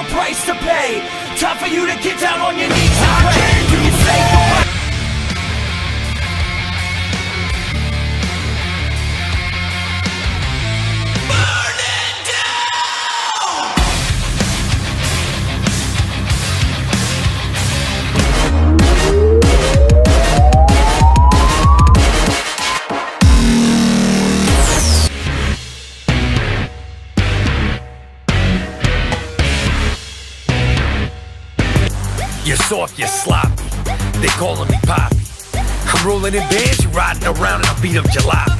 a price to pay. Time for you to get down on your knees You're soft, you're sloppy. They calling me Poppy. I'm rolling in bands, you riding around and I beat up jalopy.